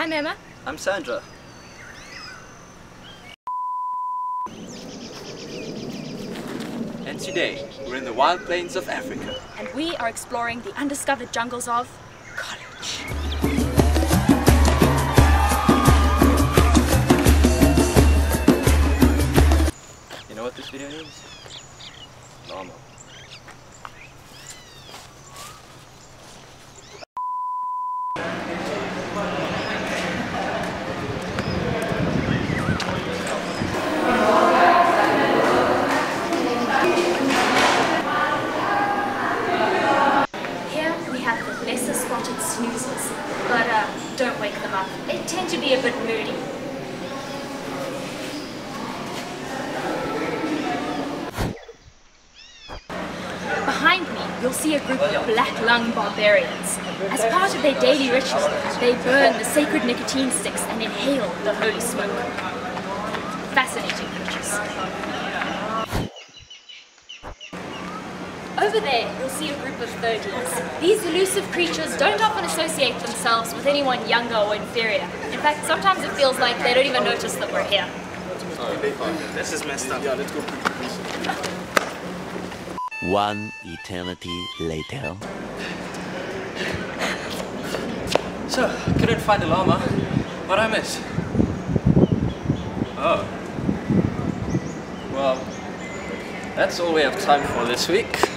I'm Emma. I'm Sandra. And today, we're in the wild plains of Africa. And we are exploring the undiscovered jungles of college. You know what this video is? Llama. Don't wake them up. They tend to be a bit moody. Behind me, you'll see a group of black lung barbarians. As part of their daily ritual, they burn the sacred nicotine sticks and inhale the holy smoke. Fascinating creatures. Over there, you'll see a group of thirties. These elusive creatures don't often associate themselves with anyone younger or inferior. In fact, sometimes it feels like they don't even notice that we're here. This is messed up. Yeah, let's go. One eternity later. So, couldn't find a llama. What I miss? Oh. Well, that's all we have time for this week.